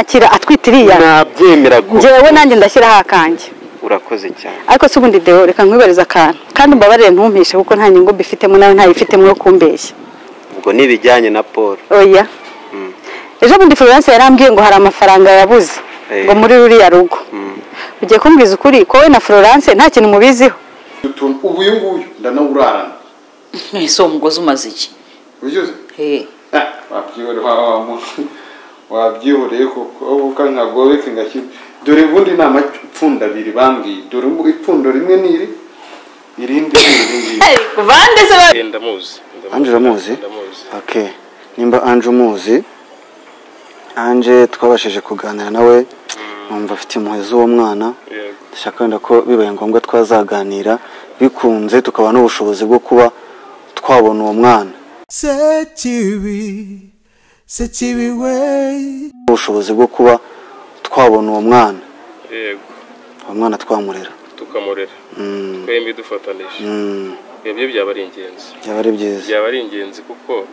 akira atwite iriya. Nabyemera ko njyewe nanjye ndashyiraho akanjye. Urakoze cyane. Ariko se ubundi deo reka nkwibariza akantu. Kandi umbabarire ntumpishe kuko nta nyungu mbifitemo nawe ntayifitemo yo kumbeshya ubwo n'ibijyanye na paul. Oya. Ejo bundi florence yarambwiye ngo hari amafaranga yabuze Eh. ngo muri ruriya rugo. Ugiye kumbwiza ukuri ko we na florence nta kintu mubiziho? Uyu nguyu ndanawurarana. Ese uwo mugozi umaze iki? Ubyuze he wabyihoreye kuko nkagobeke ngashyira dore ubundi ni amapfundo abiri bambwiye. Dore ubu ipfundo rimwe ni iri irindi ni iri ngiri. Bande se ndamuzi Ange uramuzi ndamuzi okay nimba Ange umuzi. Ange twabashije kuganira nawe numva afite impuhwe z'uwo mwana. Ndashaka wenda ko bibaye ngombwa twazaganira. Bikunze tukaba n'ubushobozi bwo kuba twabona uwo mwana. Sekibi, sekibi way. ubushobozi bwo kuba twabona uwo mwana. Yego. Uwo mwana twamurera. Tukamurera. Mm, twembi dufatanije mm, ibyo byaba ari ingenzi. Byaba ari byiza. Byaba ari ingenzi kuko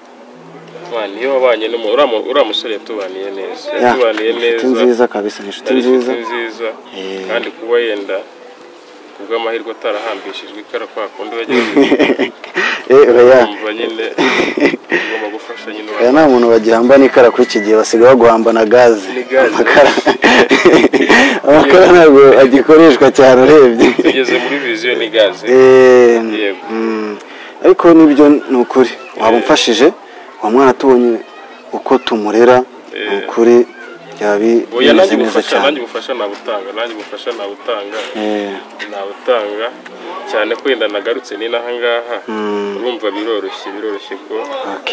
mwana iyo wabanye n'umuntu uriya mu- uriya musore yatubaniye neza. Ya, yatubaniye inshuti neza. nziza kabisa ni inshuti nziza inshuti nziza. Eh. kandi kuba yenda kubw'amahirwe atarahambishijwe ikara kwa kundi eh ugomba gufasha nyine aya nta muntu bagihamba n'ikara kuri iki gihe. Basigaye baguhamba na gaze amakara. Amakara ntabwo agikoreshwa cyane urebye. Tugeze muri viziyo ni gaze Eh, mm, ariko ni byo ni ukuri. Waba umfashije uwo mwana tubonye uko tumurera ni ukuri. Byaba bimeze neza cyane? nanjye ubufasha nabutanga nanjye ubufasha nabutanga. Eh, nabutanga cyane ko wenda nagarutse ni n'aha ngaha Mm. urumva biroroshye biroroshye ko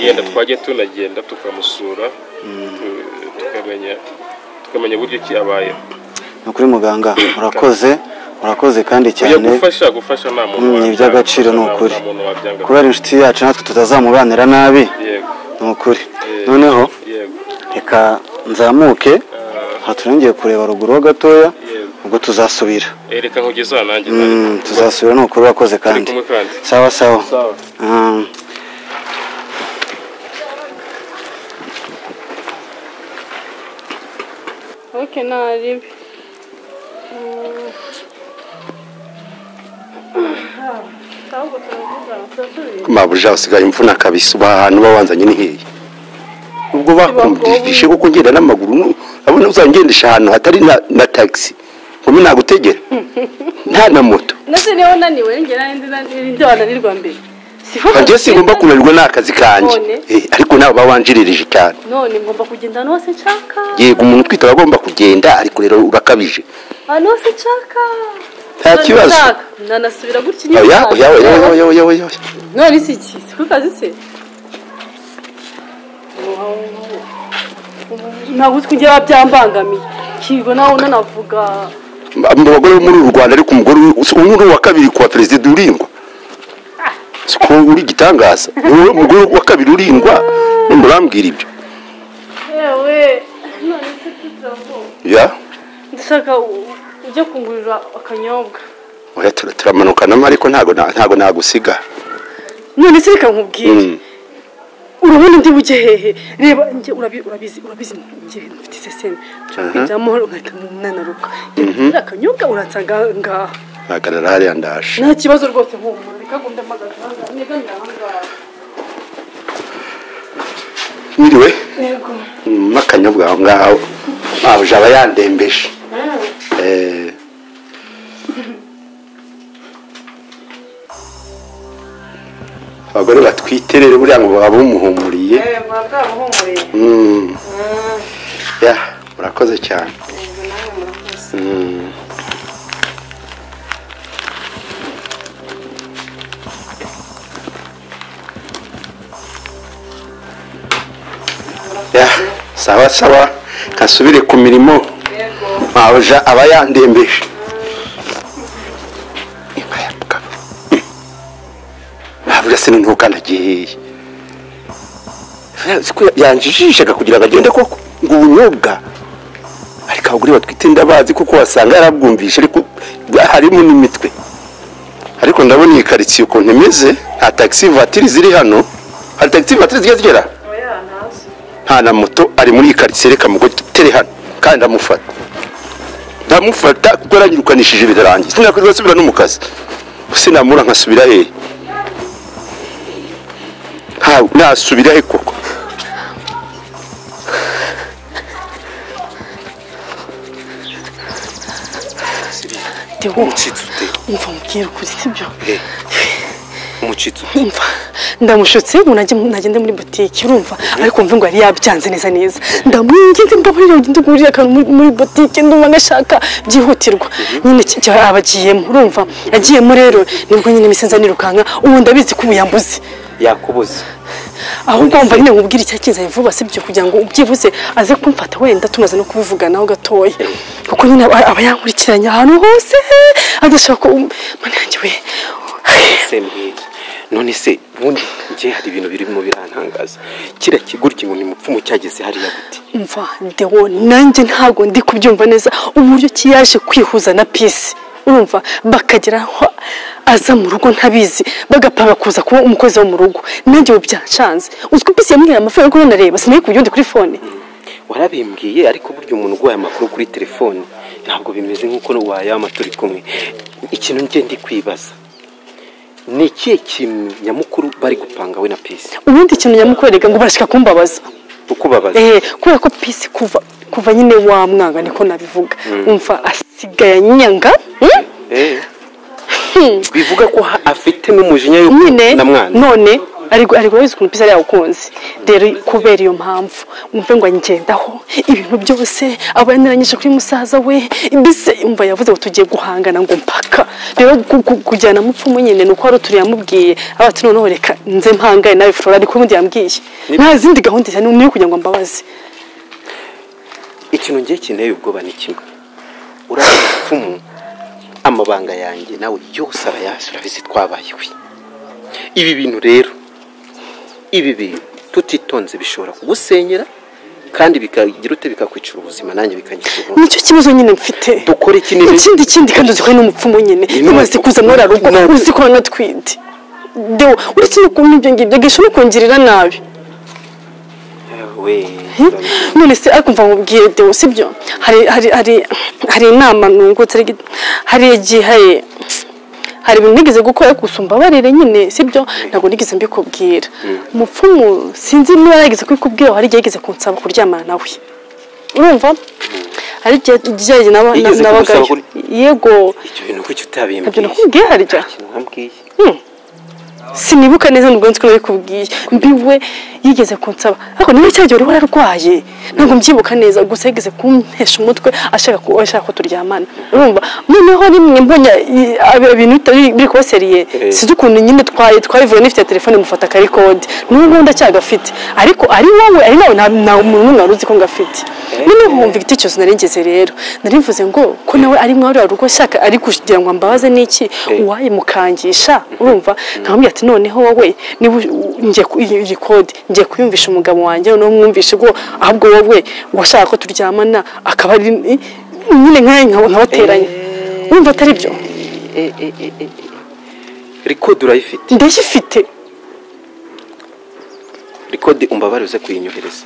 yenda twajya tunagenda tukamusura tu- tukamenya tukamenya uburyo ki abayeho. Ni ukuri muganga urakoze urakoze kandi cyane. ni wabyanga, iby'agaciro ni ukuri. kubera inshuti yacu natwe tutazamubanira nabi. Ni ukuri. Eh. noneho reka nzamuke aha turongeye kureba ruguru ho gatoya ubwo tuzasubira. Reka nkugeze aha nanjye Mm, tuzasubira ni ukuri turi kandi. kumwe kandi. Sawa sawa. Mm. mabuja usigaye imvuna kabisa. Uba ahantu uba wanzanye ni hehe? Ubwo bakumvishe kuko ngenda n'amaguru. Urabona uzangendesha ahantu hatari na, taxi. Nkumi nagutegera nta na moto. Ndetse niba unaniwe ngera n'indi wananirwa mbere? Kanjye singomba kunanirwa n'akazi kanjye. None? Eh, ariko nawe baba wanjiririje cyane. None ngomba kugenda hose nshaka. Yego umuntu utwite aba agomba kugenda ariko rero urakabije ahantu hose nshaka. Nta kibazo. nanasubira gutya inyuma oya oya oya oya oya. None si iki? Si ku kazi se? Ntabwo uzi kugera byambangamiye. Kigo nawe unanavuga. Mu bagore bo muri uru rwanda ariko umugore umwe uri uwa kabiri kuwa perezida urindwa siko uri igitangaza wowe umugore wa kabiri urindwa none urambwira ibyo. Yewe. None se ya? Ndashaka ujye kungurira akanyobwa. Oya tura- turamanukana ariko ntago nagusiga. None se reka nkubwire. Mm. Urabona ndi bujye hehe reba njye urabi- urabizi urabizi njye mfite iseseme. Nshobora kwinjiramo nkahita nanaruka njye akanyobwa uransanga ngaha. Hagarara hariya ndaje nta kibazo rwose humura reka gumbe mpagaze ahangaha negamira ahangaha mwiriwe yego. Mm, n'akanyobwa aho ngaho. Aba yandembeje Eh, abagore batwite rero buriya ngo baba bumuhumuriye bwamuhumuriye Mm. ya murakoze cyane. Mm. ya sawa sawa. Kasubire ku mirimo. Aba yandembeje se noneho kandagiye hehe siko yanjijishaga kugira ngo agende koko ngo ubunyobwa. Ariko abagore batwite ndabazi kuko wasanga yarabwumvishe ariko harimo n'imitwe. Ariko ndabona iyi karitsiye ukuntu imeze nta tagisi vatiri ziri hano. Hari tagisi vatiri zijya zigera? Nta na moto ari muri iyi karitsiye reka mugo tere hano. Kandi ndamufata. Ndamufata kuko yaranyirukanishije birarangiye sinakwirirwa nsubira no mu kazi sinamura nkasubira hehe nasubira he koko umucitsi ute umva mubwira ukuri sibyo? Umucitsi ute umva. Ndamushutse nagende muri butike urumva? Ariko mva ngo yari yabyanze neza neza. Ndamwinginze mbabarira ugende ugurire akantu muri- muri butike ndumva ngashaka byihutirwa. Nyine ki- ki- aba agiyemo urumva? Agiyemo rero ni bwo nyine imisenza nirukanka ubu ndabizi ko ubu yambuze. Yakubuze. Ahubwo wumva nyine nkubwira icyakinzanye vuba sibyo kugira ngo ubyibuze aze kumfata wenda tumaze no kubivuganaho gatoya. Kuko nyine aba yankurikiranye ahantu hose adashaka ko mana yanjye we. None se ubundi njye hari ibintu birimo birantangaza. Kiriya kiguryi ngo ni mupfumu cyageze hariya gute? Mva dewo nanjye ntabwo ndi kubyumva neza uburyo ki yaje kwihuza na pisi urumva bakagera aho aza mu rugo ntabizi bagapanga kuza kuba umukozi wo mu rugo. Nanjye ubu byanshanze uzi ko pisi yambwiye amafaranga ko nareba sinari kubyundi kuri fone warabimbwiye ariko burya umuntu uguhaye amakuru kuri telefone ntabwo bimeze nk'uko wayama turi kumwe. Ikintu njye ndi kwibaza ni ikihe kintu nyamukuru bari gupanga we na pisi ubundi ikintu nyamukuru rega ngo barashaka kumbabaza. Ukubabaza. Eh kubera ko pisi kuva kuva nyine wa mwanga niko nabivuga. Umva asigaye anyanga hmm? Eh. bivuga ko afite n'umujinya yo nyine na mwana. none ariko ariko urabizi ukuntu ari yawukunze rero kubera iyo mpamvu umve ngo angendaho ibintu byose aba yaniranyije kuri musaza we mbese umva yavuze ngo tugiye guhangana ngo mpaka. Rero ku- ku- kujyana mupfumu nyine ni uko wari uturiye yamubwiye. Aba ati noneho reka nze mpangaye nawe flora ariko ubundi yambwiye. Nta zindi gahunda cyane ni kugira ngo mbabaze ikintu ngiye kineye ubwoba ni kimwe. Uriya mupfumu amabanga yanjye nawe yose arayazi urabizi twabayewe ibi bintu rero ibi bintu tutitonze bishobora kugusenyera kandi bikagira ute bikakwicira ubuzima nanjye bikangira ubuzima ni cyo kibazo nyine mfite. Dukore kinini ikindi kindi kandi uzi ko n'umupfumu nyine. Ni umaze kuza muri rugo uzi ko banatwite uretse no kuba ibyo ngibyo agisha no kungirira nabi. None se ariko mva mubwire dewo sibyo hari inama nungutse hari igihe hari ibintu nigeze gukora gusumba barere nyine sibyo ntabwo nigeze mbikubwira. Umupfumu sinzi niba yarigeze kubikubwira hari igihe yigeze kunsaba kuryamana nawe. Urumva? Hari igihe Yigeze nabagayo yego. Ibyo bintu kuki ntabyo utabimbwiye nakubwiye. Harya sinibuka neza nubwo nzi ko nabikubwiye mbiwe yigeze kunsaba. Ariko niba cyagihe wari wararwaye ntabwo mbyibuka neza. Gusa yigeze kumpesha umutwe ashaka ko ashaka ko turyamana urumva? Noneho rimwe mbonye ibintu biri kuba seriye Eh. sinzi ukuntu nyine twaye twabivuye nifite telefone mufata kari kode n'ubu ngubu ndacyagafite ariko ari wowe ari nawe nta muntu n'umwe wari uzi ko ngafite. Noneho wumva igitekerezo nari ngeze rero. Nari mvuze ngo ko nawe ari mwari rugo ashaka ari kugira ngo ambabaze n'iki? Uwayimukangisha urumva? Nkamubwira ati noneho wowe ku- iyi kode ngiye kuyumvisha umugabo wanjye noneho mwumvishe ko ahubwo wowe washaka ko turyamana akaba ari nyine nkabateranya. Wumva atari byo? Rikodi urayifite? Ndayifite. Rikodi umbabare uze kuyinyohereza.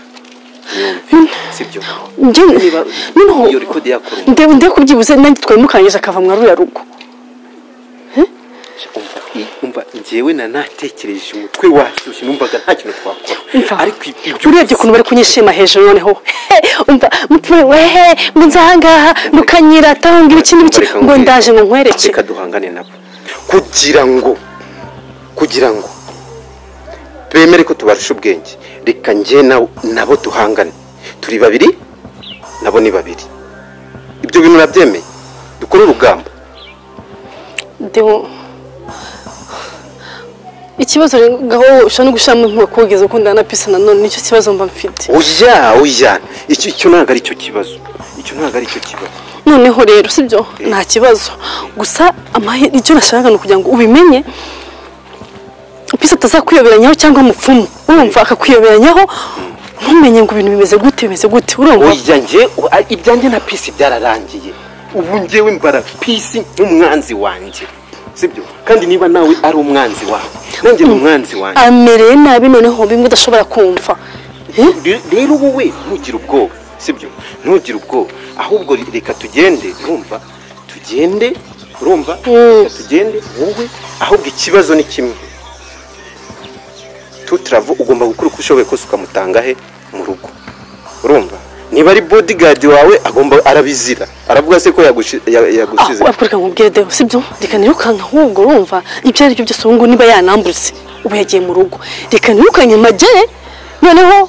Ndebe kubyibuze nanjye twamukanyije akava mwa ruriya rugo. Umva i- umva njyewe na natekereje umutwe washyushye numvaga nta kintu twakora. Ariko ibyo urebye ukuntu bari kunyishima hejuru noneho. Umva mupfuye wehe ngo nzahangaha mukanyirataho ngo ibiki n'ibiki. ngo ndaje ngo nkwereke. Reka duhangane nabo. Kugira ngo kugira ngo bemere ko tubarusha ubwenge. Reka njye na- nabo duhangane. Turi babiri nabo ni babiri. Ibyo bintu urabyemeye? Dukore urugamba. Ikibazo ngaho ushobora no gushyiramo impuhwe kugeza ukundana na pisa nanone ni cyo kibazo mba mfite. Oya oya. Icyo ntabwo ari cyo kibazo. Icyo ntabwo ari cyo kibazo. Noneho rero sibyo nta kibazo. Gusa icyo nashakaga ni ukugira ngo ubimenye. Pisa atazakwiyoberanyaho cyangwa umupfumu. Urumva akakwiyoberanyaho ntumenye ngo ibintu bimeze gute bimeze gute. Urumva? Ibyanjye na pisi byararangiye. Ubu njyewe mbara pisi nk'umwanzi wanjye. Sibyo? Kandi niba nawe ari umwanzi wawe nanjye ni umwanzi wanjye. Amereye nabi noneho bimwe udashobora kumva. Eh? Re- rero wowe ntugire ubwoba. Sibyo? Ntugire ubwoba. Ahubwo reka tugende urumva? Tugende urumva? Reka tugende wowe? Ahubwo ikibazo ni kimwe. Tutaravu ugomba gukora uko ushoboye kose ukamutanga he mu rugo? Urumva? Niba ari bodigadi wawe agomba arabizira. Aravuga se ko yagusize ahubwo reka nkubwire dewe sibyo reka nirukanka ahubwo urumva? Ibyo ari byo byose ubu ngubu niba yanambuze ubu yagiye mu rugo. Reka nirukanye amajye noneho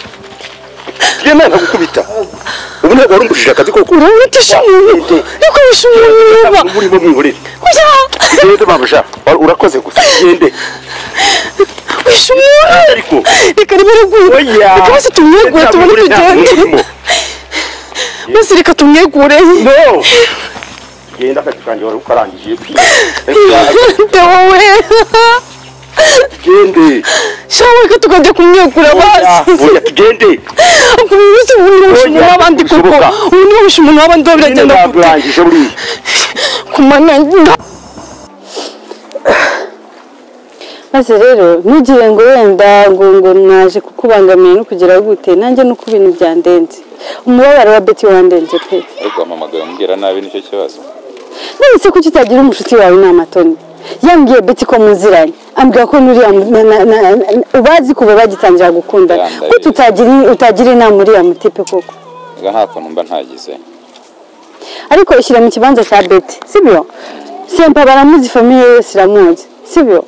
kandi tugende ntagukubita ubu ntabwo wari umbujije akazi koko urabitisha umuntu umuntu uba urimo mwihorere oya tugende babasha urakoze gusa tugende wishe umuntu ariko reka riguye Oya. reka bose tumwegure tubone tugende bose reka tumwegure genda akazi kanjye wari ukarangije gende shawe reka tukajya kumwegura basi oya tugende ubuze ubundi wishe umuntu w'abandi koko ubundi wishe umuntu w'abandi gende biragenda gute kumana maze rero ntugire ngo wenda ngo ngo mwaje kukubangamiye no kugira gute nanjye nuko ibintu byandenze umubabaro wa beti wandenze pe ariko wampamagaye umbwira nabi ni cyo kibazo none se kuki utagira umushuti wawe inama toni yambwiye beti ko muziranye ambwira ko ubazi kuva bagitangira gukundana ko utagira inama uriya mutipe koko? Nta kuntu mba ntagize ariko ishyira mu kibanza cya beti sibyo? Sempa baramuzi famiye yose iramuzi sibyo?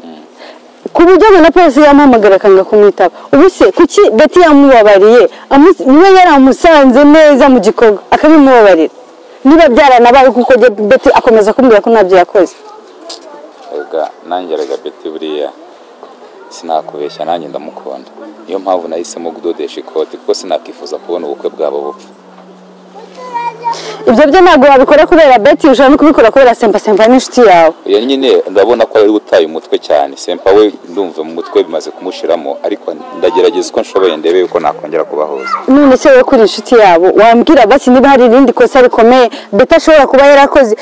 Ku buryo ngo na polisi yamuhamagara akanga kumwitaba ubu se kuki beti yamubabariye ni we yaramusanze neza mu gikorwa akabimubabarira. Niba byaranabaye kuko beti akomeza kumbwira ko ntabyo yakoze. Nanjye rega beti buriya. Sinakubeshya nanjye ndamukunda. Niyo mpamvu nahisemo kudodesha ikoti kuko sinakifuza kubona ubukwe bwabo bupfa. Ibyo byo ntabwo wabikora kubera beti ushobora no kubikora kubera sempa. Sempa n'inshuti yawe. Uyu nyine ndabona ko ari utaye umutwe cyane. Sempa we ndumva mu mutwe bimaze kumushiramo ariko ndagerageza uko nshoboye ndebe yuko nakongera kubahuza none se wowe kuri inshuti yabo wambwira basi niba hari irindi kosa rikomeye beti ashobora kuba yarakoze.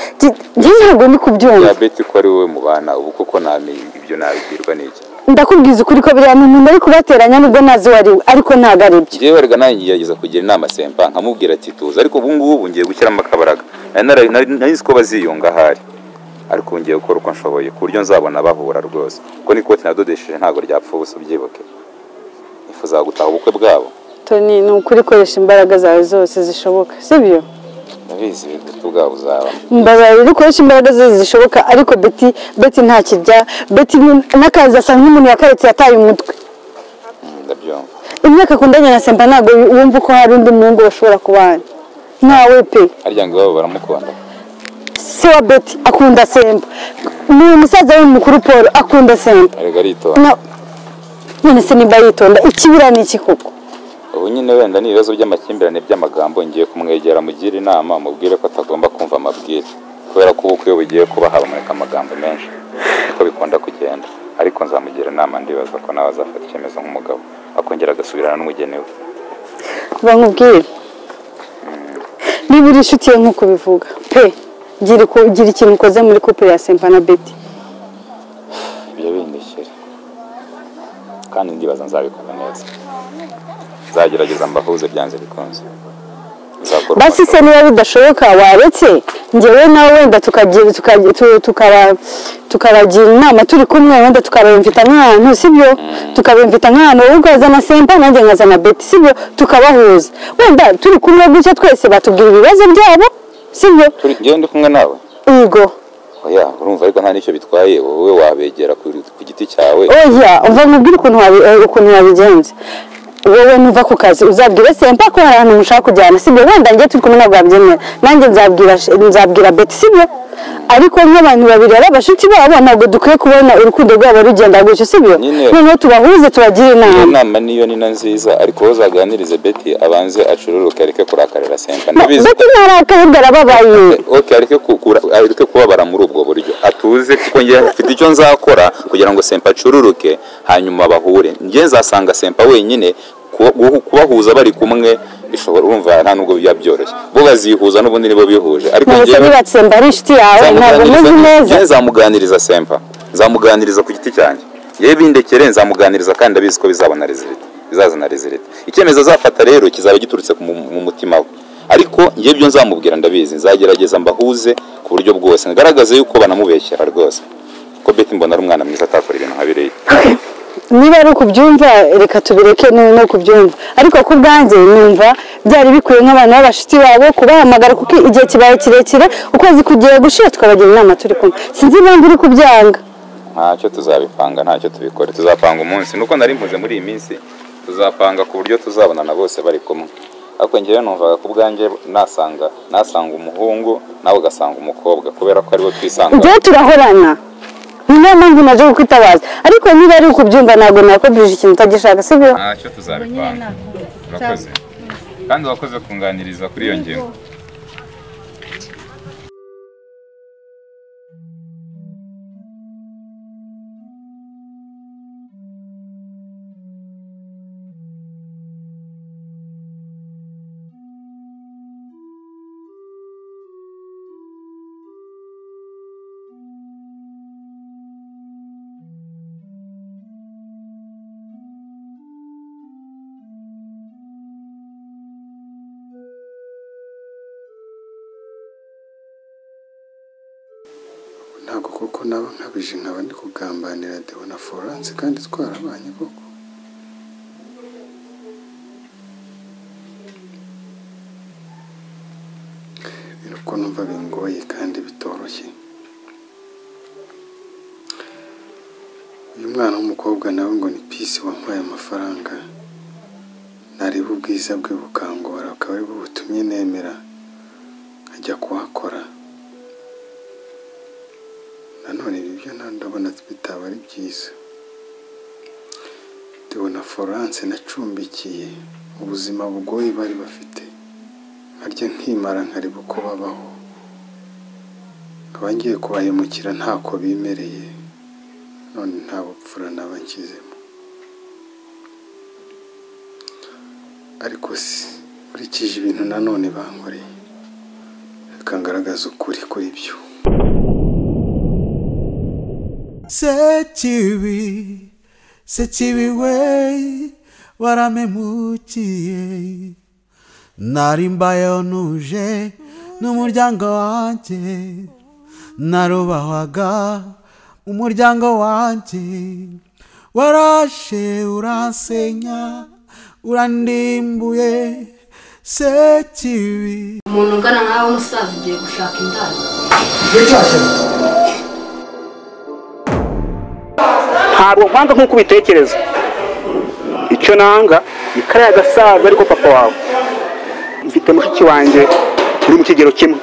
Ntabwo ndi kubyumva. Ya beti ko ari wowe mubana ubu kuko namenye ibyo nabibwirwa n'iki ndakubwiza ukuri ko biriya ni umuntu ari kubateranya nubwo ntazi uwo ari we ariko ntabwo ari byo. Njyewe rega nanjye ngerageza kugira inama sempa nkamubwira ati tuza. Ariko ubu ngubu ngiye gushyiramo akabaraga. Nari nzi ko baziyunga ahari. Ariko ngiye gukora uko nshoboye ku buryo nzabona bahura rwose. Kuko n'ikoti nadodesheje ntabwo ryapfa ubusa ubyibuke. Nifuza gutaha ubukwe bwabo. Toni ni ukuri koresha imbaraga zawe zose zishoboka sibyo? Ndabizi ubukwe bwabo buzabamo mbabarira ukoresha imbaraga zose zishoboka ariko beti beti ntakirya beti ni- n'akazi asa nk'umuntu yakaretse yataye umutwe. Mm, ndabyumva. Imyaka akundanye na sempa ntabwo wumva ko hari undi muhungu bashobora kubana. Ntawe pe. Harya ngo iwabo baramukunda. Se wa beti akunda sempa ni umusaza we mukuru paul akunda sempa erega aritonda. None se niba yitonda ikibura ni iki koko? Ubu nyine wenda ni ibibazo by'amakimbirane by'amagambo ngiye kumwegera mugire inama mubwire ko atagomba kumva amabwire kubera ko ubukwe bugiye kuba haboneka amagambo menshi niko bikunda kugenda. Ariko nzamugira inama ndibaza ko nawe azafata icyemezo nk'umugabo. Akongera agasubirana n'umugeni we. Bamubwire? Niba uri inshuti ye nk'uko ubivuga. Pe gira ikintu ukoze muri couple ya sempa na beti ibyo bindishyure kandi ndibaza nzabikora. Nzagerageza mbahuze byanze bikunze. Basi se niba bidashoboka waretse njyewe nawe wenda tukaragira inama. Turi kumwe wenda tukabimvita nk'ahantu sibyo? Tukabimvita nk'ahantu wowe ukazana sempa nanjye nkazana beti sibyo? Tukabahuza. Wenda turi kumwe gutya twese batubwira ibibazo byabo sibyo? Ngewe ndi kumwe nawe. Yego oya urumva ariko nta n'icyo bitwaye wowe wabegera ku giti cyawe. Oya uva mubwire ukuntu eh, ukuntu wabigenza. Wowe nuva ku kazi uzabwire sempa ko hari ahantu mushaka kujyana? Sibyo wenda njye turi kumwe ntabwo wabyemera nanjye nzabwira beti sibyo ariko nk'abantu babiri ari abashuti babo ntabwo dukwiye kubona urukundo rwabo rugenda gutyo sibyo noneho tubahuze tubagire iyo inama nama niyo ni na nziza ariko wowe uzaganirize beti abanze acururuke areke kurakarira sempa ndabizi. Bati ntarakaburwa arababaye. Ok areke kukura areke kubabara muri ubwo buryo. Atuze kuko njye mfite icyo nzakora kugira ngo sempa acururuke hanyuma bahure njye nzasanga sempa wenyine kubahuza bari kumwe bishobora urumva nta nubwo biba byoroshye. Bo bazihuza n'ubundi nibo bihuje. Ariko mwese njyewe nibatsemba ari inshuti yawe ntabwo muzi neza. Nzamuganiriza sempa nzamuganiriza ku giti cyanjye. Yewe bindekere nzamuganiriza kandi ndabizi ko bizabona rezilita bizazana rezilita icyemezo azafata rero kizaba giturutse mu- mu mutima we. Ariko njyewe ibyo nzamubwira ndabizi. Nzagerageza mbahuze ku buryo bwose. Ngaragaze yuko banamubeshyera rwose. Ko beti mbona ari umwana mwiza atakora ibintu nka biriya. Niba ari ukubyumva reka tubireke no kubyumva ariko ku bwanjye numva byari bikwiye nk'abantu b'abashuti babo kubahamagara kuko igihe kibaye kirekire ukwezi kugiye gushira tukabagira inama turi kumwe. Sinzi impamvu uri kubyanga. Ntacyo tuzabipanga ntacyo tubikore tuzapanga umunsi. Nuko nari mpuze muri iyi minsi tuzapanga ku buryo tuzabonana bose bari kumwe. Ariko njyewe numvaga ku bwanjye nasanga nasanga umuhungu nawe ugasanga umukobwa kubera ko ari bo twisanga njyewe turahorana. Ni niyo mpamvu naje kukwitabaza ariko niba ari ukubyumva ntabwo nakubwije ikintu utagishaka sibyo ntacyo tuzabipanga urakoze kandi wakoze kunganiriza kuri iyo ngingo ntabwo koko naba nkabije nkaba ndi kugambanira Deo na Florence kandi twarabanye koko. Ko numva bingoye kandi bitoroshye. Uyu mwana w'umukobwa nawe ngo ni pisi wampaye amafaranga. Nareba ubwiza bwe bukangora akaba ari bwo butumye nemera nkajya kuhakora. Ndabona bitaba ari byiza. Tubona Florence nacumbikiye ubuzima bugoye bari bafite. Nkarya nkimara nkareba uko babaho. Kubahemukira ntako bimereye none nta bupfura naba nshyizemo ariko si nkurikije ibintu nanone bankoreye reka ngaragaza ukuri kuri byo. Sekibi sekibi we waramemukiye nari mbayeho ntuje n'umuryango wanjye narubahwaga umuryango wanjye warashe uransenya urandimbuye sekibi umuntu ungana nkawe w'umusaza ugiye gushaka indaya ntabwo nkwanga nk'uko ubitekereza. Icyo nanga ni kariya gasaza ariko papa wawe. Mfite mushiki wanjye uri mu kigero kimwe.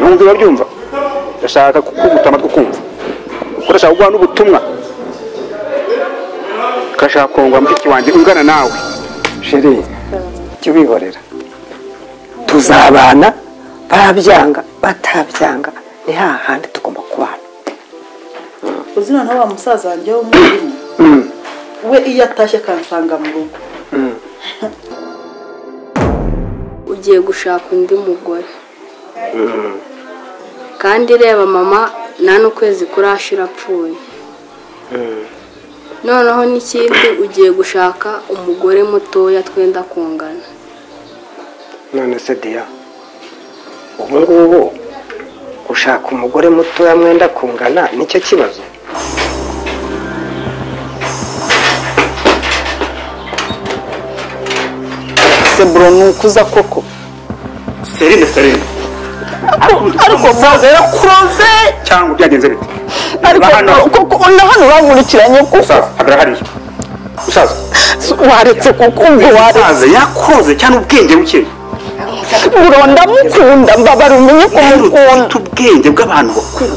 Numva urabyumva ndashaka kukuguta amatwi ukumva kuko ndashaka kuguha n'ubutumwa. Ndashaka kurongora mushiki wanjye ungana nawe. Sheri jya ubihorera. Tuzabana babyanga batabyanga. Ni hahandi tugomba kubana. Uzi noneho wa musaza wanjye w'umwarimu we iyo atashye akansanga mu rugo. Ugiye gushaka undi mugore. Kandi reba mama nta n'ukwezi kurashira apfuye. Noneho n'ikindi ugiye gushaka umugore mutoya twenda kungana. None se diya ubu ngubu gushaka umugore mutoya mwenda kungana ni cyo kibazo? Seburo ni ukuza koko. Serine serine. Ariko maze yarakuroze cyangwa byagenze bite? Ariko na hano urankurikiranye kuko hagarara hariya. Musaza. Waretse kuko ubwo waretse. Musaza yakuroze cyangwa ubwenge buke. Bro ndamukunda mbabara umenye ko mukunda. ubwenge bw'abantu bakuru